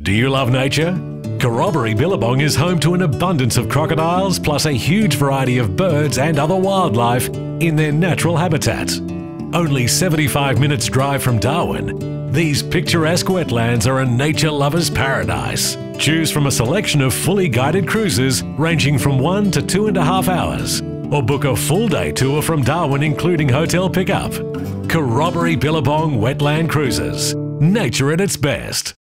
Do you love nature? Corroboree Billabong is home to an abundance of crocodiles plus a huge variety of birds and other wildlife in their natural habitat. Only 75 minutes drive from Darwin, these picturesque wetlands are a nature lover's paradise. Choose from a selection of fully guided cruises ranging from one to two and a half hours, or book a full day tour from Darwin including hotel pickup. Corroboree Billabong Wetland Cruises. Nature at its best.